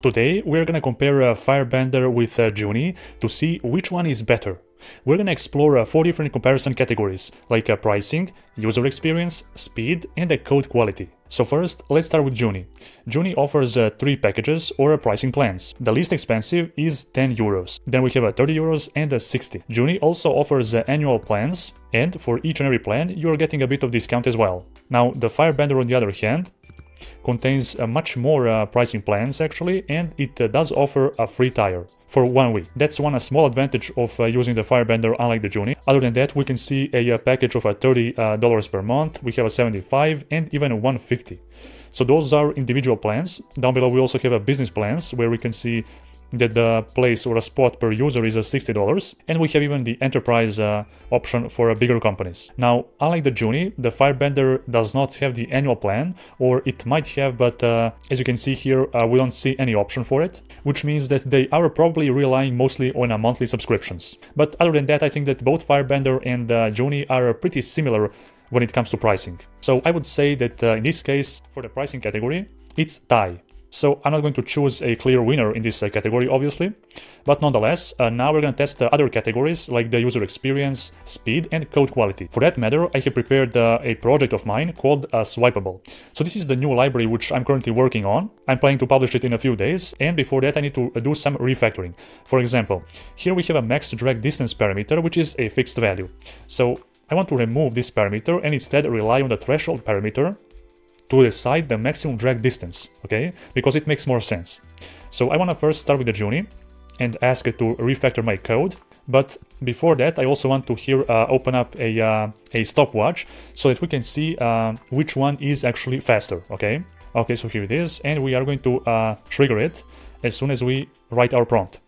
Today we're gonna compare uh, Firebender with uh, Junie to see which one is better. We're gonna explore uh, four different comparison categories, like uh, pricing, user experience, speed, and the code quality. So first, let's start with Junie. Junie offers uh, three packages or uh, pricing plans. The least expensive is 10 euros. Then we have a 30 euros and a 60. Junie also offers uh, annual plans, and for each and every plan, you're getting a bit of discount as well. Now, the Firebender on the other hand contains uh, much more uh, pricing plans actually and it uh, does offer a free tire for one week. That's one small advantage of uh, using the Firebender unlike the Junie. Other than that, we can see a, a package of uh, $30 uh, per month, we have a 75 and even a 150. So those are individual plans. Down below we also have a business plans where we can see that the place or a spot per user is $60 and we have even the enterprise uh, option for bigger companies. Now unlike the Junie, the Firebender does not have the annual plan or it might have but uh, as you can see here uh, we don't see any option for it which means that they are probably relying mostly on a monthly subscriptions. But other than that I think that both Firebender and uh, Junie are pretty similar when it comes to pricing. So I would say that uh, in this case for the pricing category it's tie so I'm not going to choose a clear winner in this uh, category, obviously. But nonetheless, uh, now we're going to test uh, other categories like the user experience, speed, and code quality. For that matter, I have prepared uh, a project of mine called uh, Swipeable. So this is the new library which I'm currently working on. I'm planning to publish it in a few days, and before that I need to uh, do some refactoring. For example, here we have a max drag distance parameter, which is a fixed value. So I want to remove this parameter and instead rely on the threshold parameter to decide the maximum drag distance, okay? Because it makes more sense. So I want to first start with the Junie and ask it to refactor my code. But before that, I also want to here uh, open up a, uh, a stopwatch so that we can see uh, which one is actually faster, okay? Okay, so here it is, and we are going to uh, trigger it as soon as we write our prompt.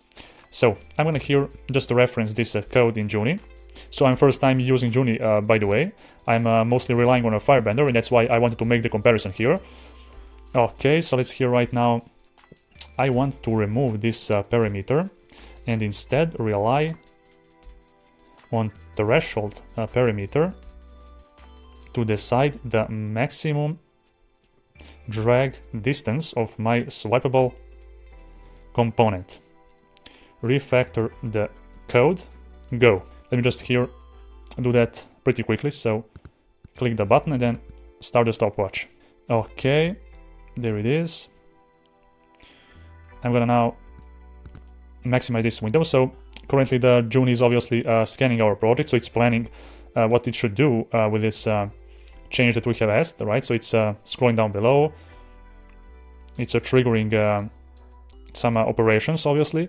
So I'm going to here just to reference this uh, code in Junie. So I'm first time using Junie, uh, by the way. I'm uh, mostly relying on a Firebender, and that's why I wanted to make the comparison here. Okay, so let's here right now. I want to remove this uh, parameter and instead rely on threshold uh, parameter to decide the maximum drag distance of my Swipeable component. Refactor the code, go. Let me just here do that pretty quickly. So click the button and then start the stopwatch. Okay, there it is. I'm gonna now maximize this window. So currently the Junie is obviously uh, scanning our project, so it's planning uh, what it should do uh, with this uh, change that we have asked, right? So it's uh, scrolling down below. It's uh, triggering some operations, obviously.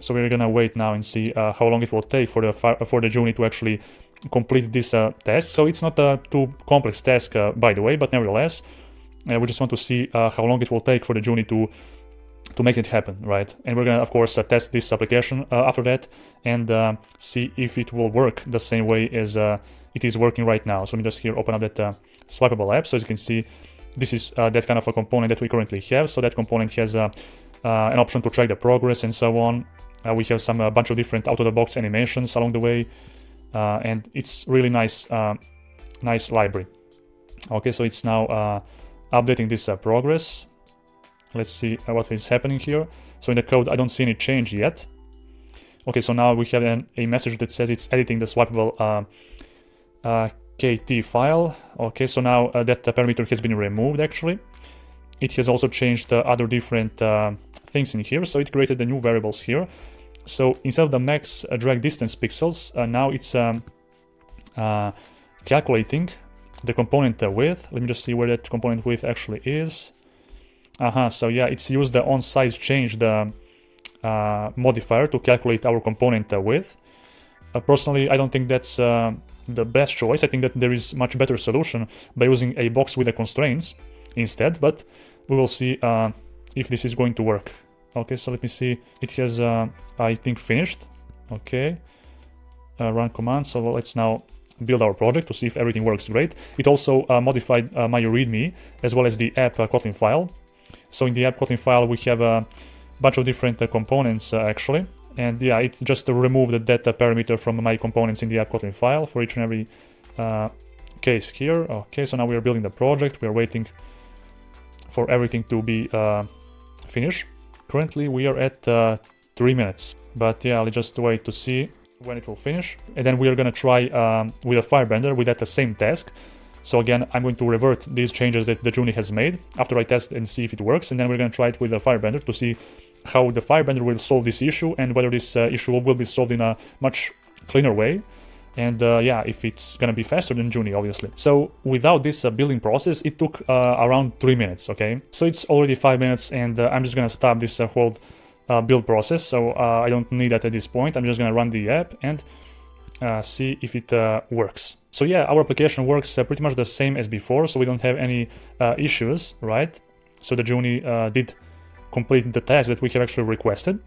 So we're gonna wait now and see uh, how long it will take for the for the Junie to actually complete this uh, test. So it's not a too complex task, uh, by the way, but nevertheless, uh, we just want to see uh, how long it will take for the Junie to to make it happen, right? And we're gonna, of course, uh, test this application after that and see if it will work the same way as it is working right now. So let me just here open up that Swipeable app. So as you can see, this is that kind of a component that we currently have. So that component has an option to track the progress and so on. Uh, we have some a bunch of different out-of-the-box animations along the way, uh, and it's really nice, uh, nice library. Okay, so it's now updating this progress. Let's see what is happening here. So in the code, I don't see any change yet. Okay, so now we have an, a message that says it's editing the swipeable uh, uh, KT file. Okay, so now uh, that parameter has been removed actually. It has also changed other different things in here. So it created the new variables here. So instead of the max uh, drag distance pixels, uh, now it's um, uh, calculating the component width. Let me just see where that component width actually is. Uh -huh, so yeah, it's used the on size change the uh, modifier to calculate our component uh, width. personally, I don't think that's the best choice. I think that there is much better solution by using a box with the constraints instead, but we will see if this is going to work. Okay, so let me see. It has, uh, I think, finished. Okay, uh, run command. So let's now build our project to see if everything works great. It also uh, modified uh, my README as well as the app uh, Kotlin file. So in the app Kotlin file, we have a bunch of different uh, components actually. And yeah, it just removed the data parameter from my components in the app Kotlin file for each and every case here. Okay, so now we are building the project. We are waiting for everything to be finish. Currently we are at uh, 3 minutes, but yeah, let's just wait to see when it will finish. And then we are gonna try um, with a Firebender with that the same task. So again, I'm going to revert these changes that the Junie has made after I test and see if it works, and then we're gonna try it with a Firebender to see how the Firebender will solve this issue and whether this uh, issue will be solved in a much cleaner way. And uh, yeah, if it's gonna be faster than Junie, obviously. So without this uh, building process, it took uh, around 3 minutes, okay? So it's already 5 minutes and uh, I'm just gonna stop this uh, whole build process. So I don't need that at this point. I'm just gonna run the app and see if it works. So yeah, our application works pretty much the same as before, so we don't have any issues, right? So the Junie did complete the task that we have actually requested.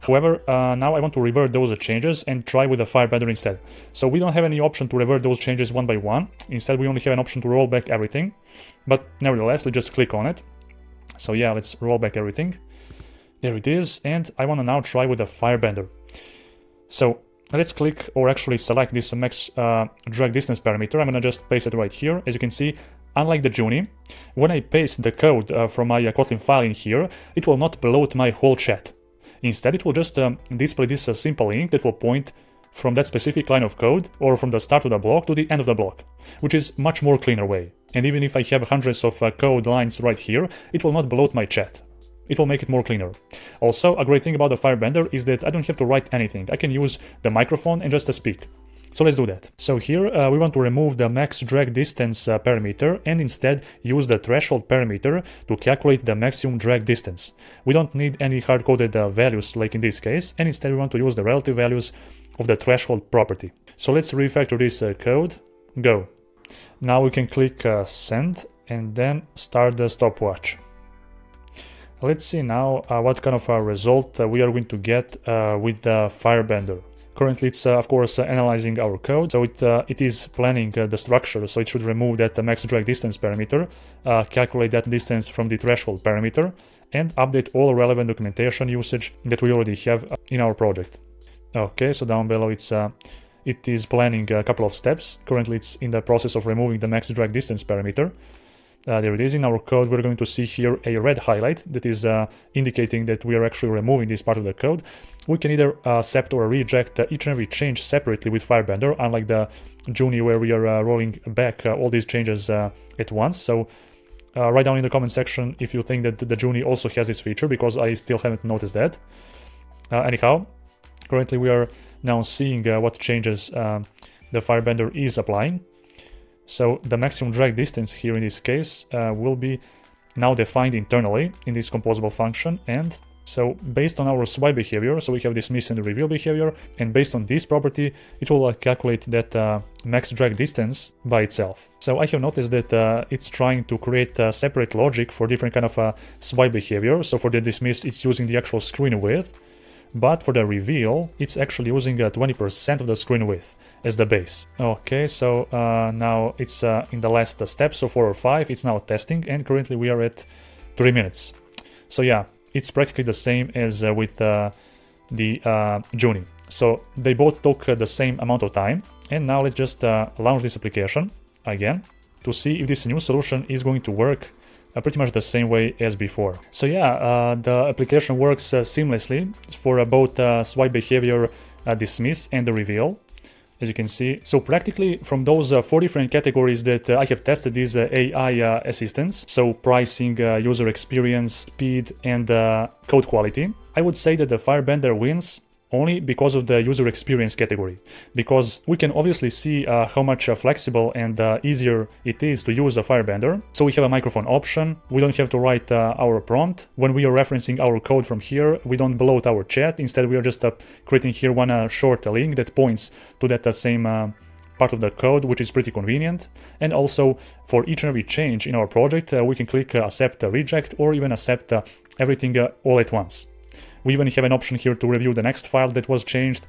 However, uh, now I want to revert those changes and try with the Firebender instead. So we don't have any option to revert those changes one by one. Instead, we only have an option to roll back everything. But nevertheless, let's just click on it. So yeah, let's roll back everything. There it is. And I want to now try with the Firebender. So let's click or actually select this max uh, drag distance parameter. I'm going to just paste it right here. As you can see, unlike the Junie, when I paste the code uh, from my uh, Kotlin file in here, it will not bloat my whole chat. Instead, it will just um, display this uh, simple link that will point from that specific line of code or from the start of the block to the end of the block, which is much more cleaner way. And even if I have hundreds of uh, code lines right here, it will not bloat my chat. It will make it more cleaner. Also, a great thing about the Firebender is that I don't have to write anything. I can use the microphone and just speak. So let's do that. So here uh, we want to remove the max drag distance uh, parameter and instead use the threshold parameter to calculate the maximum drag distance. We don't need any hard-coded uh, values like in this case and instead we want to use the relative values of the threshold property. So let's refactor this uh, code. Go. Now we can click uh, send and then start the stopwatch. Let's see now uh, what kind of a result we are going to get with the Firebender. Currently, it's uh, of course uh, analyzing our code, so it uh, it is planning the structure. So it should remove that max drag distance parameter, calculate that distance from the threshold parameter, and update all relevant documentation usage that we already have in our project. Okay, so down below it's it is planning a couple of steps. Currently, it's in the process of removing the max drag distance parameter. Uh, there it is in our code. We're going to see here a red highlight that is uh, indicating that we are actually removing this part of the code. We can either uh, accept or reject uh, each and every change separately with Firebender, unlike the Junie where we are uh, rolling back all these changes at once. So write down in the comment section if you think that the Junie also has this feature, because I still haven't noticed that. anyhow, currently we are now seeing what changes the Firebender is applying. So the maximum drag distance here in this case uh, will be now defined internally in this composable function and so based on our swipe behavior, so we have dismiss and reveal behavior, and based on this property, it will uh, calculate that uh, max drag distance by itself. So I have noticed that uh, it's trying to create a separate logic for different kind of uh, swipe behavior. So for the dismiss, it's using the actual screen width, but for the reveal, it's actually using 20% uh, of the screen width as the base. Okay, so uh, now it's uh, in the last step, so 4 or 5, it's now testing, and currently we are at 3 minutes. So yeah, it's practically the same as uh, with uh, the uh, Junie. So they both took the same amount of time, and now let's just launch this application again to see if this new solution is going to work pretty much the same way as before. So yeah, uh, the application works uh, seamlessly for both swipe behavior dismiss and the reveal as you can see. So practically from those uh, four different categories that uh, I have tested these uh, AI assistants, so pricing, user experience, speed, and code quality, I would say that the Firebender wins only because of the user experience category, because we can obviously see uh, how much uh, flexible and uh, easier it is to use a Firebender. So we have a microphone option, we don't have to write uh, our prompt. When we are referencing our code from here, we don't bloat our chat, instead we are just uh, creating here one uh, short link that points to that same part of the code, which is pretty convenient. And also for each and every change in our project, we can click accept, reject, or even accept everything all at once. We even have an option here to review the next file that was changed.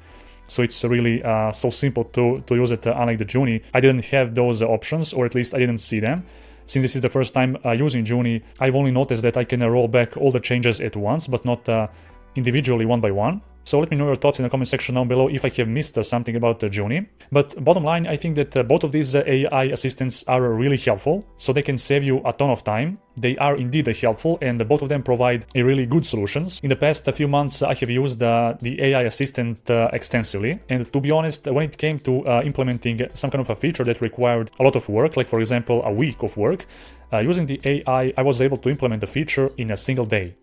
So it's really uh, so simple to, to use it uh, unlike the Junie. I didn't have those options, or at least I didn't see them. Since this is the first time uh, using Junie, I've only noticed that I can roll back all the changes at once, but not uh, individually one by one. So let me know your thoughts in the comment section down below if I have missed uh, something about uh, Junie. But bottom line, I think that uh, both of these uh, AI assistants are really helpful, so they can save you a ton of time. They are indeed helpful and both of them provide a really good solutions. In the past few months I have used the AI assistant extensively and to be honest when it came to implementing some kind of a feature that required a lot of work, like for example a week of work, uh, using the AI I was able to implement the feature in a single day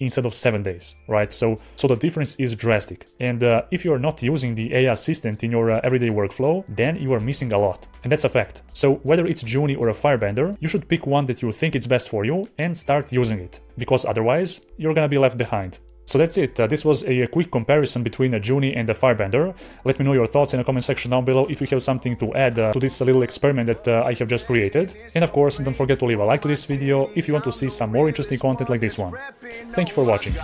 instead of seven days, right? So, so the difference is drastic. And uh, if you're not using the AI assistant in your uh, everyday workflow, then you are missing a lot. And that's a fact. So whether it's Junie or a Firebender, you should pick one that you think is best for you and start using it. Because otherwise, you're gonna be left behind. So that's it, uh, this was a, quick comparison between a Junie and a Firebender. Let me know your thoughts in the comment section down below if you have something to add uh, to this little experiment that uh, I have just created. And of course, don't forget to leave a like to this video if you want to see some more interesting content like this one. Thank you for watching.